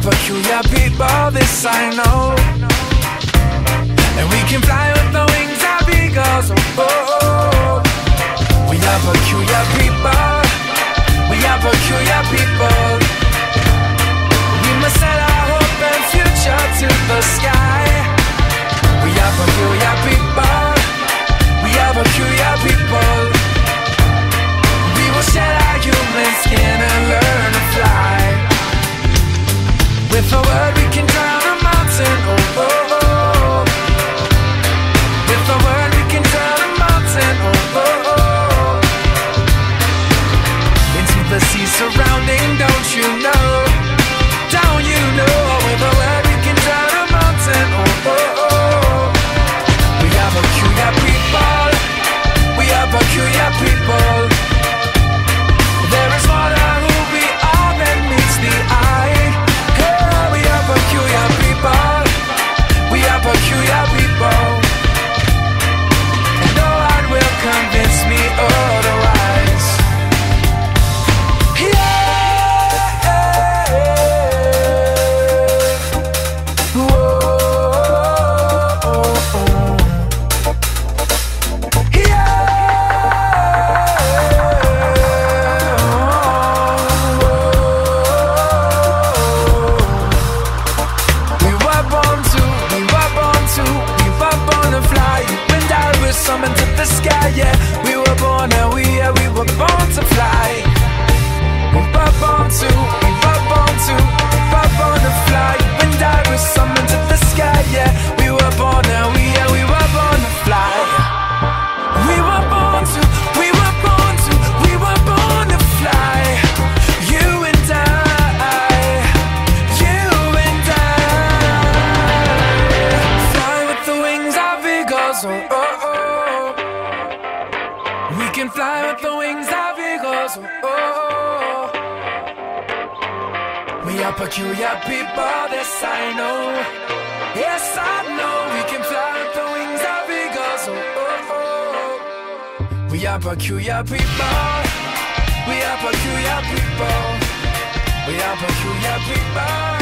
peculiar people, this I know. And we can fly with the wings. Sea surrounding, don't you know? Summoned to the sky, yeah. We were born and we, yeah, we were born to fly. We were born to, we were born to, we were born to fly. And I were summoned to the sky, yeah. We were born and we, yeah, we were born to fly. We were born to, we were born to, we were born to fly. You and I, you and I, fly with the wings of eagles. Oh, oh, oh can fly with the wings of eagles. Oh, oh, oh. We are peculiar people, this I know. Yes, I know we can fly with the wings of eagles. Oh, oh, oh. We are peculiar people. We are peculiar people. We are peculiar people.